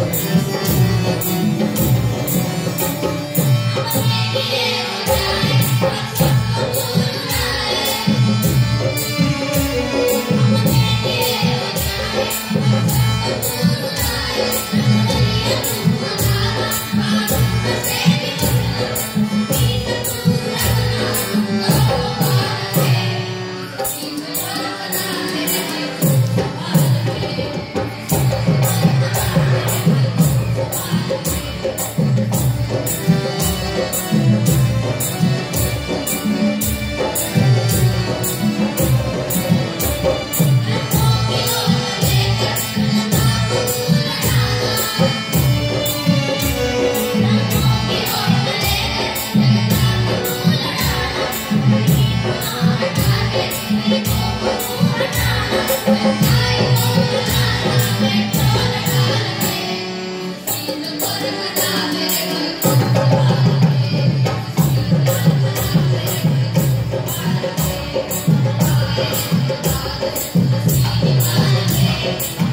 Thank you. Bye.